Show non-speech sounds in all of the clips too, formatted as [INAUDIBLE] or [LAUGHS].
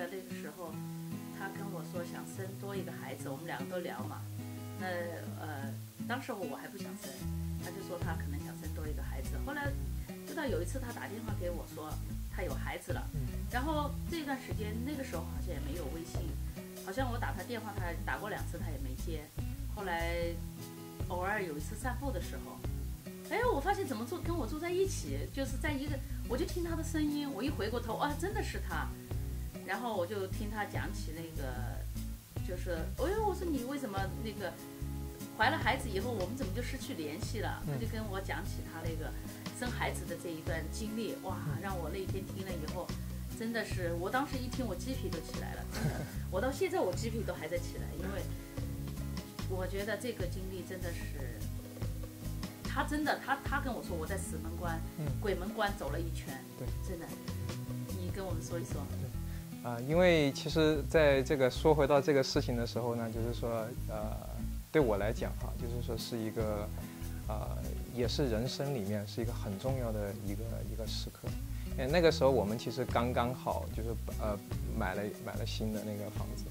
得那个时候，他跟我说想生多一个孩子，我们两个都聊嘛。那呃，当时我还不想生，他就说他可能想生多一个孩子。后来直到有一次他打电话给我说他有孩子了，然后这段时间那个时候好像也没有微信，好像我打他电话他打过两次他也没接。后来偶尔有一次散步的时候，哎，我发现怎么住跟我住在一起，就是在一个，我就听他的声音，我一回过头啊，真的是他，然后我就听他讲起那个，就是，哎呦，我说你为什么那个怀了孩子以后，我们怎么就失去联系了？他就跟我讲起他那个生孩子的这一段经历，哇，让我那天听了以后，真的是，我当时一听我鸡皮都起来了，真的，[LAUGHS] 我到现在我鸡皮都还在起来，因为我觉得这个经历真的是。他真的，他他跟我说，我在死门关、嗯鬼门关走了一圈，对，真的。你跟我们说一说。啊、因为其实在这个说回到这个事情的时候呢，就是说，呃，对我来讲哈，就是说是一个，呃，也是人生里面是一个很重要的一个一个时刻。哎那个时候我们其实刚刚好就是呃买了买了新的那个房子，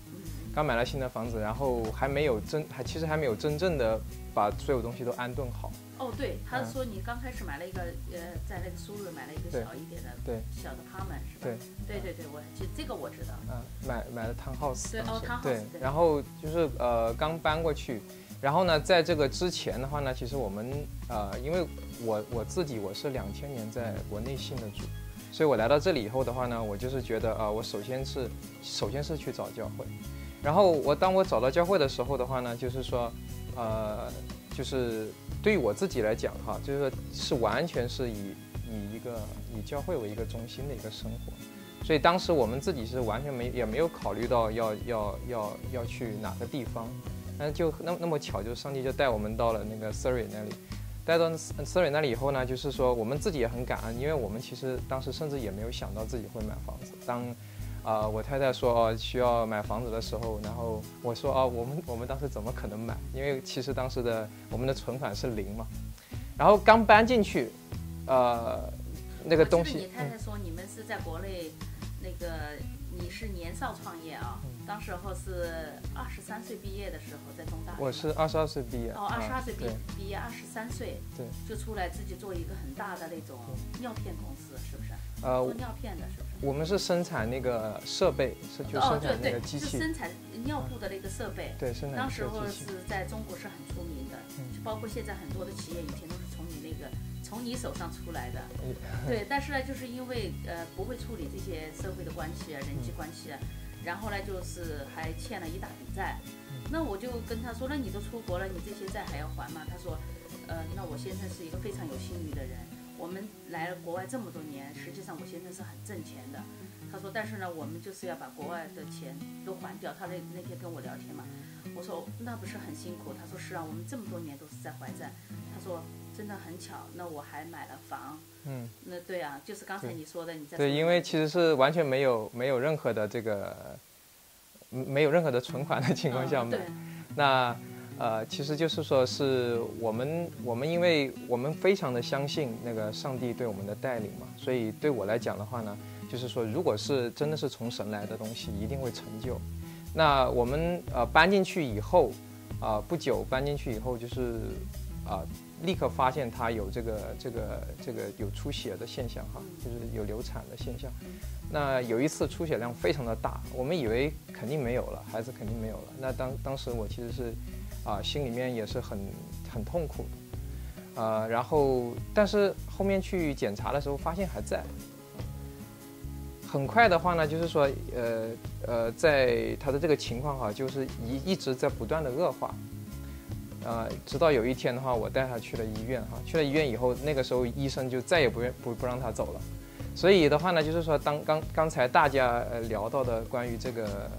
刚买了新的房子，然后还没有真还其实还没有真正的把所有东西都安顿好。哦，对，他嗯说你刚开始买了一个，呃，在那个苏瑞买了一个小一点的，对小的 apartment 是吧？对，对对对，我这这个我知道。嗯，买买了 townhouse，对哦 townhouse，对对，然后就是呃刚搬过去，然后呢，在这个之前的话呢，其实我们呃，因为我我自己我是两千年在国内信的主，所以我来到这里以后的话呢，我就是觉得呃，我首先是首先是去找教会，然后我当我找到教会的时候的话呢，就是说呃，就是对于我自己来讲哈，就是说是完全是以以一个以教会为一个中心的一个生活。所以当时我们自己是完全没也没有考虑到要要要要去哪个地方，那就那那么巧，就上帝就带我们到了那个 Surrey 那里，带到 Surrey 那里以后呢，就是说我们自己也很感恩，因为我们其实当时甚至也没有想到自己会买房子。当啊、我太太说哦需要买房子的时候，然后我说哦我们我们当时怎么可能买？因为其实当时的我们的存款是零嘛，然后刚搬进去，呃那个东西你太太说你们是在国内，那个你是年少创业啊，嗯当时候是二十三岁毕业的时候在东大。我是二十二岁毕业，哦，二十二啊岁毕毕业，二十三岁对就出来自己做一个很大的那种尿片公司，是不是？呃做尿片的，是不是？我们是生产那个设备，是就哦，生产那对对，个机器，是生产尿布的那个设备。对，生产当时。是在中国是很出名的，嗯就包括现在很多的企业以前都是从你那个从你手上出来的。嗯 [LAUGHS] 对，但是呢，就是因为呃不会处理这些社会的关系啊、人际关系啊，然后呢就是还欠了一大笔债。那我就跟他说，那你都出国了，你这些债还要还吗？他说，呃，那我先生是一个非常有信誉的人，我们来了国外这么多年，实际上我先生是很挣钱的。他说，但是呢，我们就是要把国外的钱都还掉。他那那天跟我聊天嘛，我说那不是很辛苦？他说是啊，我们这么多年都是在还债。他说真的很巧，那我还买了房。嗯，那对啊，就是刚才你说的，你在对，因为其实是完全没有没有任何的这个，嗯没有任何的存款的情况下买。那呃，其实就是说是我们我们因为我们非常的相信那个上帝对我们的带领嘛，所以对我来讲的话呢，就是说如果是真的是从神来的东西，一定会成就。那我们呃搬进去以后，啊、不久搬进去以后就是啊、立刻发现他有这个这个这个有出血的现象哈，就是有流产的现象。那有一次出血量非常的大，我们以为肯定没有了，孩子肯定没有了。那当当时我其实是啊、心里面也是很很痛苦的，呃，然后但是后面去检查的时候发现还在。很快的话呢，就是说，呃呃，在他的这个情况哈，就是一一直在不断的恶化，呃，直到有一天的话，我带他去了医院哈，去了医院以后，那个时候医生就再也不愿不不让他走了，所以的话呢，就是说，当刚刚才大家呃聊到的关于这个，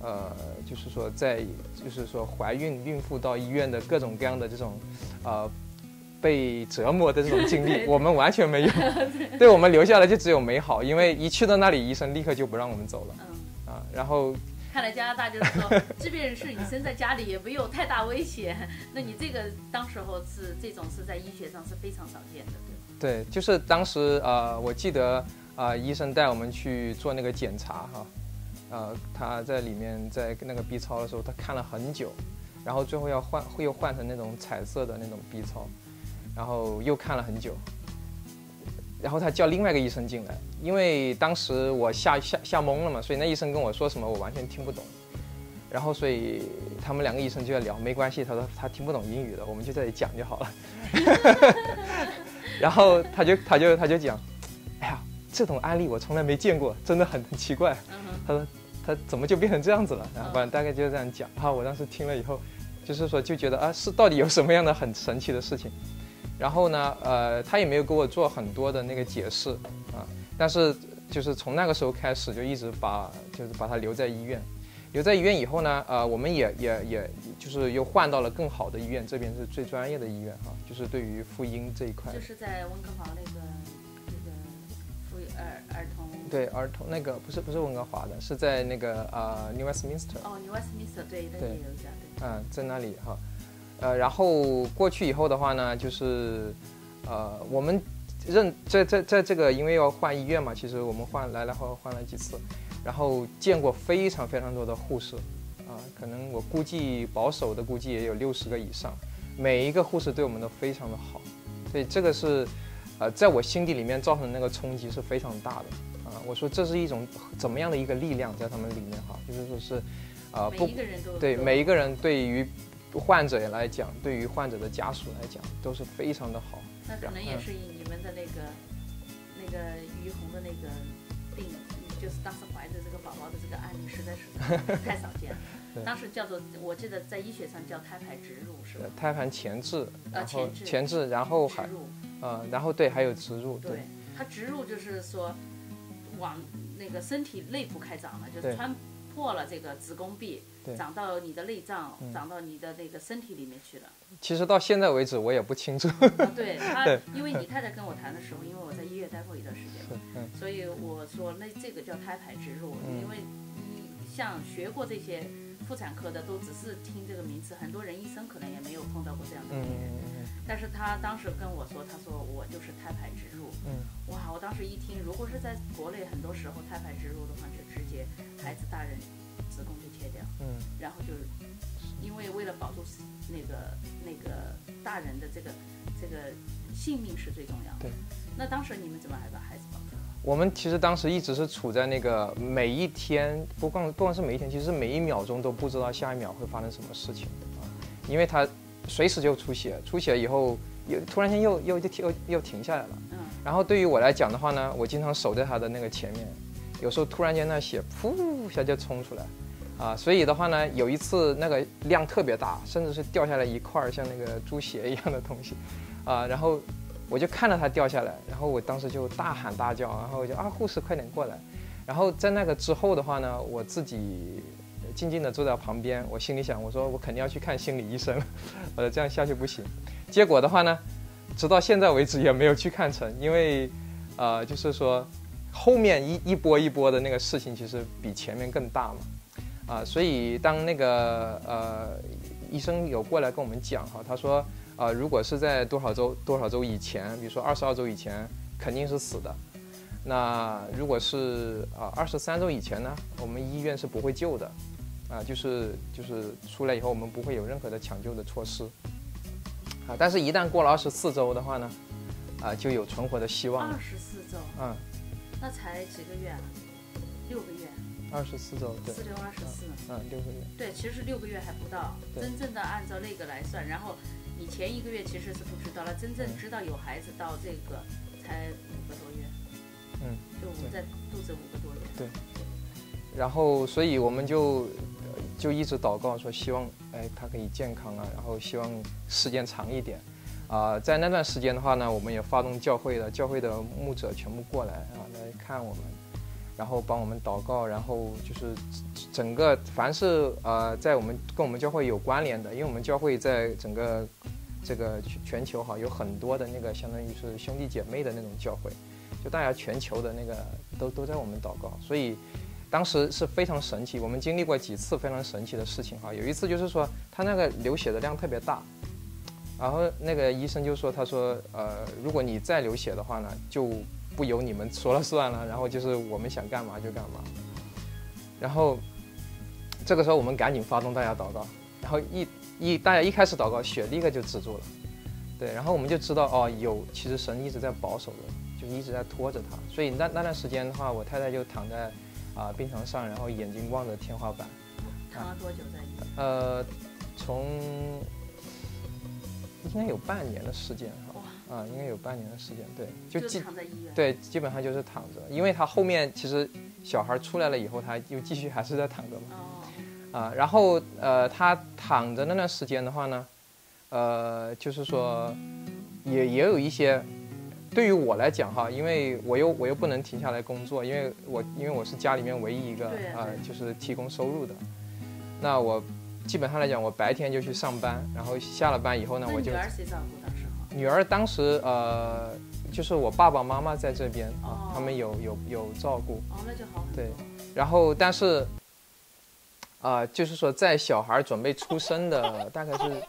呃，就是说在就是说怀孕孕妇到医院的各种各样的这种，呃。被折磨的这种经历，[LAUGHS] 我们完全没有，[LAUGHS] 对我们留下来就只有美好，因为一去到那里，医生立刻就不让我们走了嗯，啊。然后看来加拿大就是说，[LAUGHS] 即便是你生在家里，也没有太大危险。那你这个当时候是这种是在医学上是非常少见的，对对，就是当时呃，我记得啊，医生带我们去做那个检查哈，呃，他在里面在那个 B 超的时候，他看了很久，然后最后要换会又换成那种彩色的那种 B 超，然后又看了很久。然后他叫另外一个医生进来，因为当时我吓吓吓懵了嘛，所以那医生跟我说什么我完全听不懂。然后所以他们两个医生就在聊，没关系，他说他听不懂英语的，我们就在这里讲就好了。[LAUGHS] 然后他就他就他就讲，这种案例我从来没见过，真的很很奇怪。他说他怎么就变成这样子了？然后反正大概就是这样讲。哈，我当时听了以后，就是说就觉得啊，是到底有什么样的很神奇的事情？然后呢，呃，他也没有给我做很多的那个解释啊，但是就是从那个时候开始，就一直把就是把他留在医院，留在医院以后呢，呃，我们也也也就是又换到了更好的医院，这边是最专业的医院啊，就是对于妇婴这一块。就是在温哥华那个。对儿童那个不是不是温哥华的，是在那个呃 New Westminster。哦，New Westminster 对，那里有一家对。嗯，在那里哈。呃，然后过去以后的话呢，就是，呃，我们认在在在这个，因为要换医院嘛，其实我们换来来回换了几次，然后见过非常非常多的护士，啊，可能我估计保守的估计也有六十个以上，每一个护士对我们都非常的好，所以这个是，呃，在我心底里面造成的那个冲击是非常大的，啊，我说这是一种怎么样的一个力量在他们里面哈，就是说是，啊，每一个人都对每一个人对于。患者来讲，对于患者的家属来讲，都是非常的好。那可能也是你们的那个那个于红的那个病，就是当时怀着这个宝宝的这个案例，实在是 [LAUGHS] 太少见了。当时叫做，我记得在医学上叫胎盘植入，是吧？胎盘前置，然后前置，然后还，呃，然后对，还有植入。对，它植入就是说往那个身体内部开长了，就是穿。破了这个子宫壁，长到你的内脏，长到你的那个身体里面去了。其实到现在为止，我也不清楚。对他，因为你太太跟我谈的时候，因为我在医院待过一段时间，所以我说那这个叫胎盘植入，因为你像学过这些。妇产科的都只是听这个名词，很多人医生可能也没有碰到过这样的病人。但是他当时跟我说，他说我就是胎盘植入。嗯，哇，我当时一听，如果是在国内，很多时候胎盘植入的话，就直接孩子大人子宫就切掉。嗯，然后就因为为了保住那个那个大人的这个这个性命是最重要的。对。那当时你们怎么还把孩子保？我们其实当时一直是处在那个每一天，不光不光是每一天，其实每一秒钟都不知道下一秒会发生什么事情啊，因为他随时就出血，出血以后又突然间又又就又又停下来了。嗯。然后对于我来讲的话呢，我经常守在他的那个前面，有时候突然间那血噗一下就冲出来，啊，所以的话呢，有一次那个量特别大，甚至是掉下来一块像那个猪血一样的东西，啊，然后。我就看到他掉下来，然后我当时就大喊大叫，然后我就啊，护士快点过来。然后在那个之后的话呢，我自己静静地坐在旁边，我心里想，我说我肯定要去看心理医生，我说这样下去不行。结果的话呢，直到现在为止也没有去看成，因为，呃，就是说后面一一波一波的那个事情其实比前面更大嘛，啊，所以当那个呃医生有过来跟我们讲哈，他说。啊，如果是在多少周多少周以前，比如说二十二周以前，肯定是死的。那如果是啊二十三周以前呢，我们医院是不会救的。啊，就是就是出来以后，我们不会有任何的抢救的措施。啊，但是一旦过了二十四周的话呢，啊，就有存活的希望。二十四周。嗯。那才几个月？啊六个月。二十四周，对。四六二十四。嗯，六个月。对，其实六个月还不到，真正的按照那个来算，然后。你前一个月其实是不知道了，真正知道有孩子到这个才五个多月，嗯，就我们在肚子五个多月。对。然后，所以我们就就一直祷告说，希望哎他可以健康啊，然后希望时间长一点。啊，在那段时间的话呢，我们也发动教会的教会的牧者全部过来啊来看我们，然后帮我们祷告，然后就是整个凡是呃在我们跟我们教会有关联的，因为我们教会在整个。这个全球哈有很多的那个相当于是兄弟姐妹的那种教会，就大家全球的那个都都在我们祷告，所以当时是非常神奇，我们经历过几次非常神奇的事情哈。有一次就是说他那个流血的量特别大，然后那个医生就说他说呃如果你再流血的话呢，就不由你们说了算了，然后就是我们想干嘛就干嘛。然后这个时候我们赶紧发动大家祷告，然后一一大家一开始祷告，血立刻就止住了。对，然后我们就知道哦，有其实神一直在保守着，就一直在拖着他。所以那那段时间的话，我太太就躺在啊病床上，然后眼睛望着天花板。躺了多久在医院？呃，从应该有半年的时间哈。啊，应该有半年的时间，对，就基。对，基本上就是躺着，因为他后面其实小孩出来了以后，他又继续还是在躺着嘛。哦。啊，然后呃，他躺着那段时间的话呢。呃，就是说，也也有一些，对于我来讲哈，因为我又我又不能停下来工作，因为我因为我是家里面唯一一个啊，就是提供收入的。那我基本上来讲，我白天就去上班，然后下了班以后呢，我就。女儿谁照顾当时？女儿当时呃，就是我爸爸妈妈在这边啊，他们有有有照顾。哦，那就好。对，然后但是，啊，就是说在小孩准备出生的 [LAUGHS] 大概是。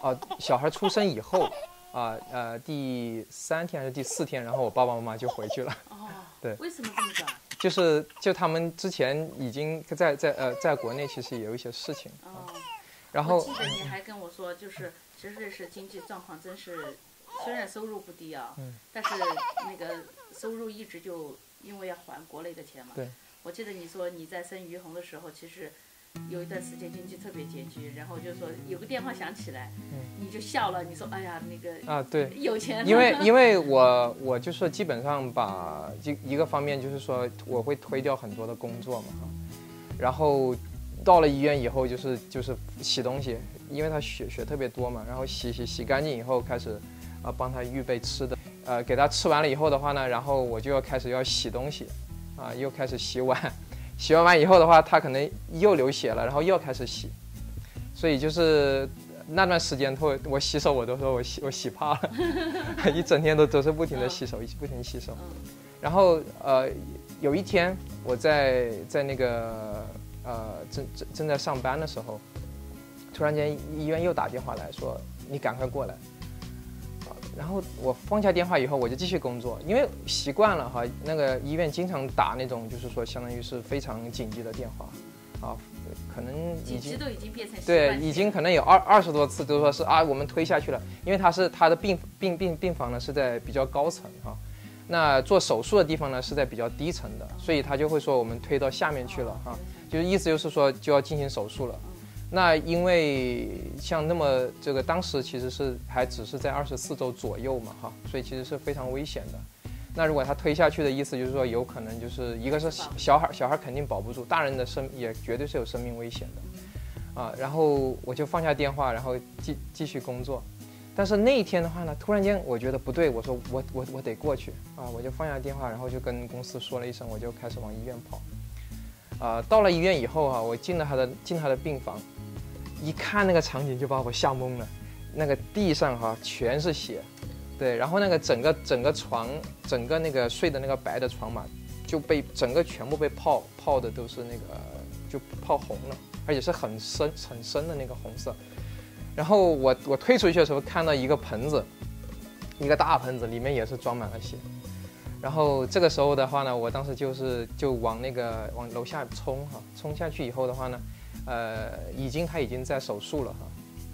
哦，小孩出生以后，啊呃，第三天还是第四天，然后我爸爸妈妈就回去了。哦，[LAUGHS] 对，为什么这么早？就是就他们之前已经在在呃在国内其实也有一些事情。哦，然后我记得你还跟我说，就是其实瑞士经济状况真是，虽然收入不低啊，嗯，但是那个收入一直就因为要还国内的钱嘛。对，我记得你说你在生于红的时候，其实。有一段时间经济特别拮据，然后就说有个电话响起来，你就笑了，你说哎呀那个啊对，有钱。因为因为我我就是基本上把一一个方面就是说我会推掉很多的工作嘛然后到了医院以后就是就是洗东西，因为他血血特别多嘛，然后洗洗洗干净以后开始啊帮他预备吃的，呃给他吃完了以后的话呢，然后我就要开始要洗东西，啊又开始洗碗。洗完完以后的话，他可能又流血了，然后又要开始洗，所以就是那段时间，我我洗手我都说我洗我洗怕了，[LAUGHS] 一整天都都是不停的洗手，不停洗手。然后呃，有一天我在在那个呃正正正在上班的时候，突然间医院又打电话来说你赶快过来。然后我放下电话以后，我就继续工作，因为习惯了哈。那个医院经常打那种，就是说相当于是非常紧急的电话，啊，可能已经都已经变成对，已经可能有二二十多次都说是啊，我们推下去了，因为他是他的病病病病房呢是在比较高层哈，那做手术的地方呢是在比较低层的，所以他就会说我们推到下面去了哈，就是意思就是说就要进行手术了。那因为像那么这个当时其实是还只是在二十四周左右嘛哈，所以其实是非常危险的。那如果他推下去的意思就是说有可能就是一个是小孩小孩肯定保不住，大人的生也绝对是有生命危险的啊。然后我就放下电话，然后继继续工作。但是那一天的话呢，突然间我觉得不对，我说我我我得过去啊，我就放下电话，然后就跟公司说了一声，我就开始往医院跑。啊，到了医院以后啊，我进了他的进他的病房。一看那个场景就把我吓懵了，那个地上哈全是血，对，然后那个整个整个床，整个那个睡的那个白的床嘛，就被整个全部被泡泡的都是那个就泡红了，而且是很深很深的那个红色。然后我我退出去的时候看到一个盆子，一个大盆子里面也是装满了血。然后这个时候的话呢，我当时就是就往那个往楼下冲哈，冲下去以后的话呢。呃，已经他已经在手术了哈，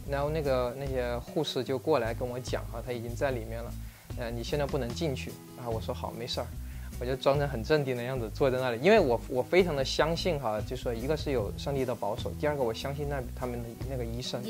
然后那个那些护士就过来跟我讲哈，他已经在里面了，呃，你现在不能进去。啊。我说好，没事儿，我就装成很镇定的样子坐在那里，因为我我非常的相信哈，就说一个是有上帝的保守，第二个我相信那他们的那个医生。